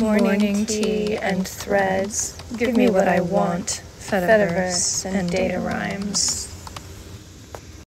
Morning tea and threads. Give me what I want. Fediverse and data rhymes.